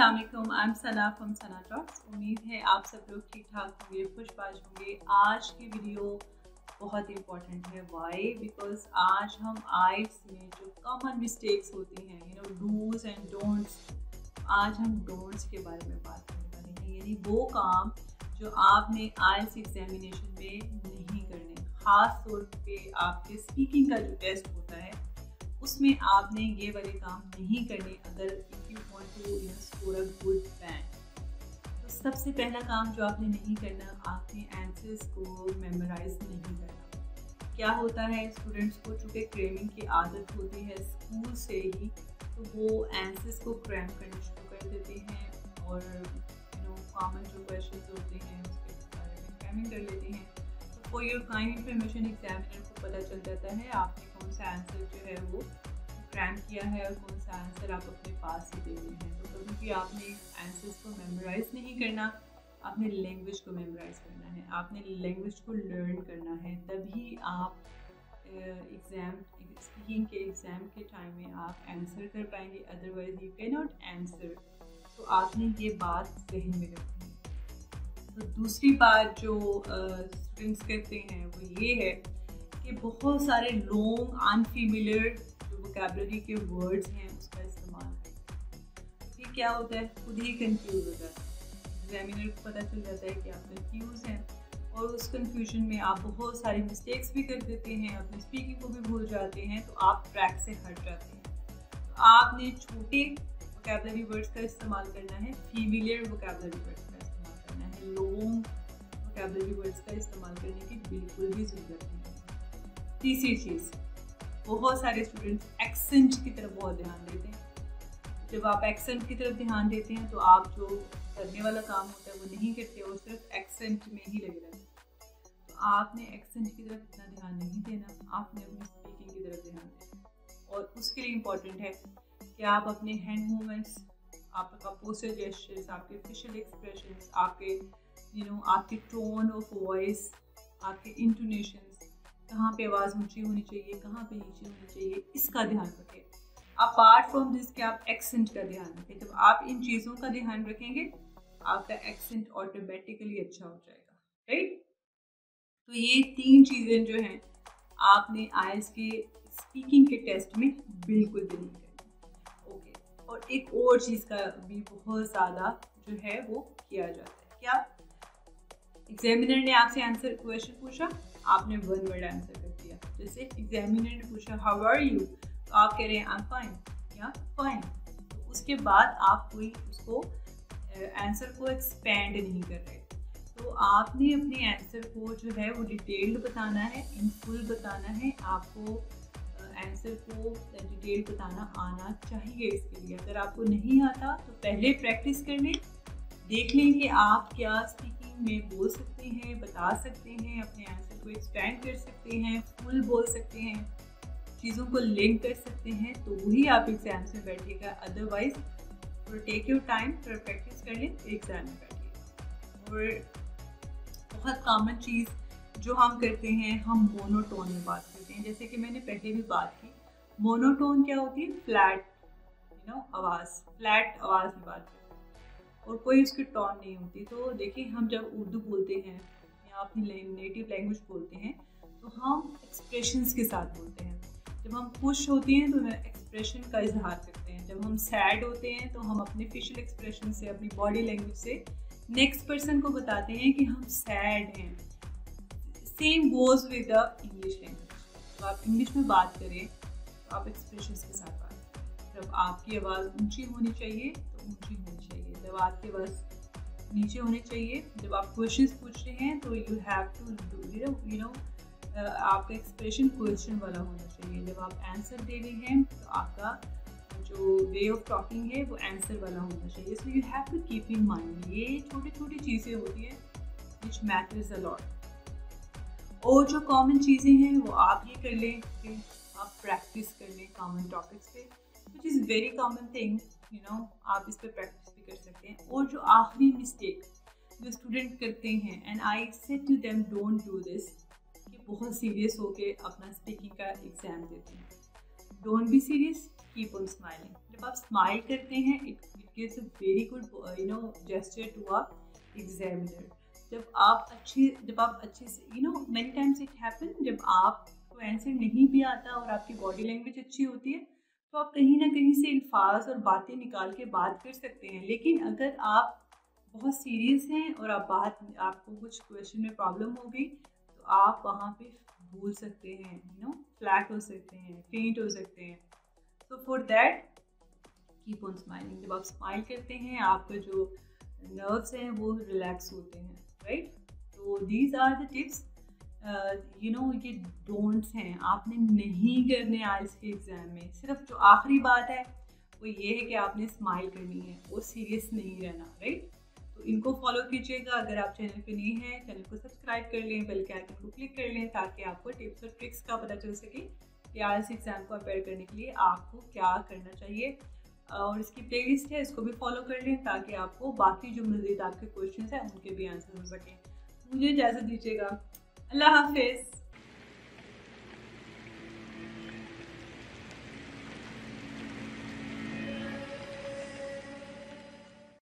वालेकुम आई Sana from Sana Talks उम्मीद है आप सब लोग ठीक ठाक होंगे खुशबाज होंगे। आज की वीडियो बहुत इंपॉर्टेंट है। वाई बिकॉज़ आज हम आइट्स में जो कॉमन मिस्टेक्स होती हैं you know do's and don'ts आज हम डोंट्स के बारे में बात करने वाले हैं। यानी वो काम जो आपने आइल्स एग्जामिनेशन में नहीं करने, ख़ास तौर पे आपके स्पीकिंग का जो टेस्ट होता है, उसमें आपने ये वाले काम नहीं करने, अगर सबसे पहला काम जो आपने नहीं करना आपने आंसर्स को मेमोराइज नहीं करना। क्या होता है स्टूडेंट्स को चूँकि क्रेमिंग की आदत होती है स्कूल से ही तो वो आंसर्स को क्रैम करना शुरू कर देते हैं और यू नो कॉमन जो क्वेश्चन होते हैं, उसके बारे में क्रैमिंग कर लेते हैं। तो for your kind information examiner को पता चल जाता है आपने कौन सा आंसर जो है वो क्रैम किया है और कौन सा आंसर आप अपने पास ही दे रहे हैं। तो भी आपने आंसर्स को मेमोराइज नहीं करना आपने लैंग्वेज को मेमोराइज करना है। आपने लैंग्वेज को लर्न करना है। तभी आप एग्ज़ाम स्पीकिंग के एग्ज़ाम के टाइम में आप आंसर कर पाएँगे। Otherwise you can not answer तो आपने ये बात जहन में रखनी है। तो दूसरी बात जो स्टूडेंट्स uh, करते हैं वो ये है कि बहुत सारे लॉन्ग अनफेमिलियर जो वोकेबलरी के वर्ड्स हैं, उसका इस्तेमाल करें फिर क्या होता है? खुद ही कंफ्यूज हो जाता है। एग्जामिनर को पता चल जाता है कि आप कंफ्यूज हैं और उस कंफ्यूजन में आप बहुत सारी मिस्टेक्स भी कर देते हैं, अपनी स्पीकिंग को भी भूल जाते हैं तो आप ट्रैक से हट जाते हैं। तो आपने छोटे वोकेबलरी वर्ड्स का इस्तेमाल करना है फीमिलियर वोकेबलरी वर्ड्स का इस्तेमाल करना है लॉन्ग वोकेबलरी वर्ड्स का इस्तेमाल करने की बिल्कुल भी ज़रूरत नहीं तीसरी चीज़ बहुत सारे स्टूडेंट्स एक्सेंट की तरफ़ बहुत ध्यान देते हैं। जब आप एक्सेंट की तरफ़ ध्यान देते हैं तो आप जो करने वाला काम होता है, वो नहीं करते और सिर्फ़ एक्सेंट में ही लगे रहते हैं। तो आपने एक्सेंट की तरफ़ इतना ध्यान नहीं देना, आपने अपनी स्पीकिंग की तरफ़ ध्यान देना। और उसके लिए इंपॉर्टेंट है कि आप अपने हैंड मूवमेंट्स आपका पोस्टर जेस्टर्स आपके फेशियल एक्सप्रेशन आपके यू नो आपके टोन ऑफ़ वॉइस आपके इंटोनेशन कहाँ पे आवाज़ ऊँची होनी चाहिए, कहाँ पे नीचे होनी चाहिए, इसका ध्यान रखें। अपार्ट फ्रॉम दिस के आप एक्सेंट का ध्यान रखें। जब आप इन चीज़ों का ध्यान रखेंगे, आपका एक्सेंट ऑटोमेटिकली अच्छा हो जाएगा। राइट तो ये तीन चीज़ें जो हैं, आपने आयस के स्पीकिंग के टेस्ट में बिल्कुल भी नहीं करनी। ओके और एक और चीज़ का भी बहुत ज़्यादा जो है वो किया जाता है। क्या? एग्जामिनर ने आपसे आंसर क्वेश्चन पूछा? आपने वन वर्ड आंसर कर दिया। जैसे एग्जामिनर ने पूछा हाउ आर यू तो आप कह रहे हैं आई फाइन या फाइन तो उसके बाद आप कोई उसको आंसर को एक्सपेंड नहीं कर रहे। तो आपने अपने आंसर को जो है वो डिटेल्ड बताना है इन फुल बताना है। आपको आंसर को डिटेल बताना आना चाहिए इसके लिए। अगर आपको नहीं आता तो पहले प्रैक्टिस कर लें। देख लें कि आप क्या स्पीकिंग में बोल सकते हैं, बता सकते हैं, अपने आंसर को एक्सपेंड कर सकते हैं फुल बोल सकते हैं, चीज़ों को लिंक कर सकते हैं तो वही आप एग्ज़ाम में बैठेगा अदरवाइज़ और टेक योर टाइम थोड़ा प्रैक्टिस कर लें एग्ज़ाम में बैठिएगा और बहुत कॉमन चीज़ जो हम करते हैं, हम मोनोटोन में बात करते हैं। जैसे कि मैंने पहले भी बात की मोनोटोन क्या होती है? फ्लैट यू नो आवाज़ फ्लैट आवाज़ में बात करते हैं। और कोई उसकी टॉन नहीं होती। तो देखिए, हम जब उर्दू बोलते हैं या अपनी नेटिव लैंग्वेज बोलते हैं तो हम एक्सप्रेशंस के साथ बोलते हैं। जब हम खुश होते हैं तो हम एक्सप्रेशन का इजहार करते हैं। जब हम सैड होते हैं तो हम अपने फेशियल एक्सप्रेशन से, अपनी बॉडी लैंग्वेज से नेक्स्ट पर्सन को बताते हैं कि हम सैड हैं। Same goes with the English language तो आप इंग्लिश में बात करें तो आप एक्सप्रेशन के साथ बात करें। जब आपकी आवाज़ ऊँची होनी चाहिए तो ऊँची होनी चाहिए। जब आपकी आवाज़ नीचे होने चाहिए, जब आप क्वेश्चन पूछ रहे हैं तो you have to you know आपका एक्सप्रेशन क्वेश्चन वाला होना चाहिए। जब आप आंसर दे रहे हैं तो आपका जो वे ऑफ़ टॉकिंग है, वो आंसर वाला होना चाहिए। So you have to keep in mind ये छोटी छोटी चीज़ें होती हैं विच मैटर्स अलॉट और जो कॉमन चीज़ें हैं, वो आप ये कर लें कि आप प्रैक्टिस कर लें कॉमन टॉपिक्स पे। Which is very common thing you know आप इस पर प्रैक्टिस भी कर सकते हैं। और जो आखिरी मिस्टेक जो स्टूडेंट करते हैं and I say to them don't do this कि बहुत सीरियस होके अपना स्पीकिंग का एग्ज़ाम देते हैं। Don't be serious keep on smiling जब आप स्माइल करते हैं it it gives a very good you know gesture to a examiner जब आप अच्छी, जब आप अच्छे से you know many times it happen जब आपको आंसर नहीं भी आता और आपकी बॉडी लैंग्वेज अच्छी होती है तो आप कहीं ना कहीं से अल्फाज और बातें निकाल के बात कर सकते हैं। लेकिन अगर आप बहुत सीरियस हैं और आप बात, आपको कुछ क्वेश्चन में प्रॉब्लम हो गई तो आप वहाँ पे भूल सकते हैं यू नो फ्लैट हो सकते हैं फेंट हो सकते हैं। So for that keep on smiling जब आप स्माइल करते हैं, आपका जो नर्व्स हैं, वो रिलैक्स होते हैं राइट तो these are the tips you know ये डोंट्स हैं। आपने नहीं करने आज के एग्ज़ाम में। सिर्फ़ जो आखिरी बात है, वो ये है कि आपने स्माइल करनी है। वो सीरियस नहीं रहना राइट तो इनको फॉलो कीजिएगा। अगर आप चैनल पे नहीं हैं चैनल को सब्सक्राइब कर लें बेल के आइकन को क्लिक कर लें, ताकि आपको टिप्स और ट्रिक्स का पता चल सके कि आइल्स एग्ज़ाम को अपेयर करने के लिए आपको क्या करना चाहिए। और इसकी प्लेलिस्ट है, इसको भी फॉलो कर लें, ताकि आपको बाकी जो मज़ीद आपके क्वेश्चन हैं, उनके भी आंसर हो सकें। मुझे इजाज़त दीजिएगा। अल्लाह हाफिज़।